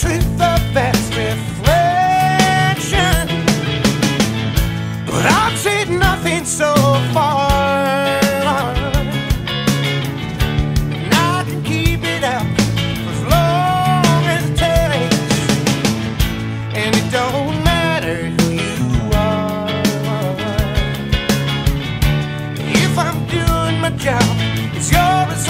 truth it's your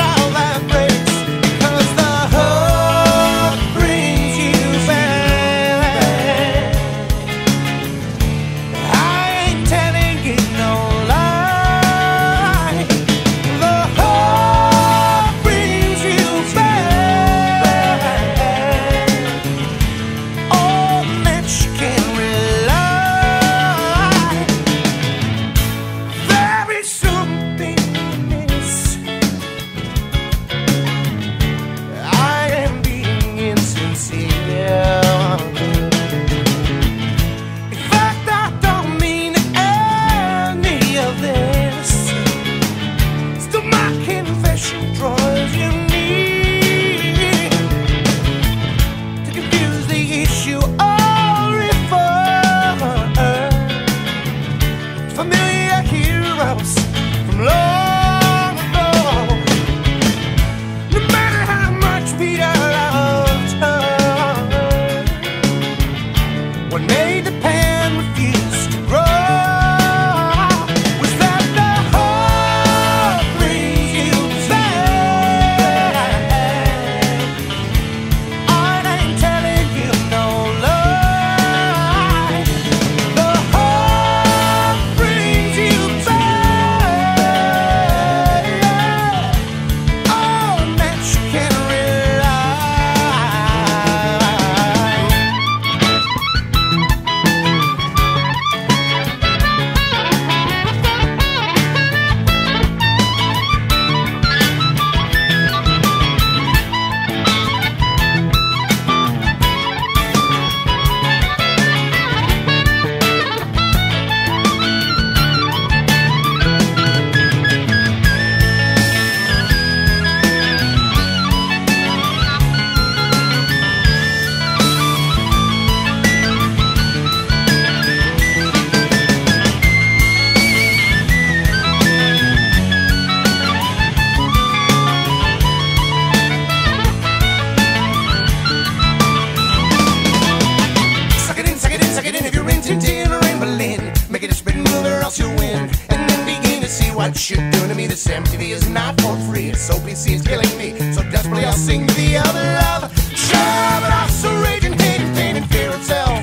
what you're doing to me. This MTV is not for free. It's OPC is killing me. So desperately I'll sing the other love. Sure, but also raging, hating, pain, and fear itself.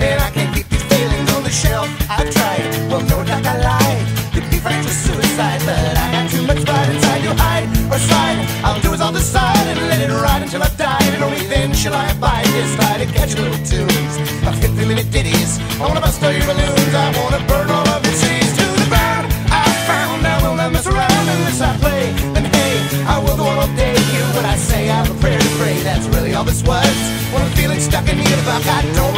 And I can't keep these feelings on the shelf. I've tried, well, no doubt I lied. It'd be frank to suicide, but I got too much pride inside you hide or slide. I'll do as I'll decide and let it ride until I die. And only then shall I abide this slide and catch little tunes of hit minute ditties. I wanna bust all your balloons, I wanna burn all I don't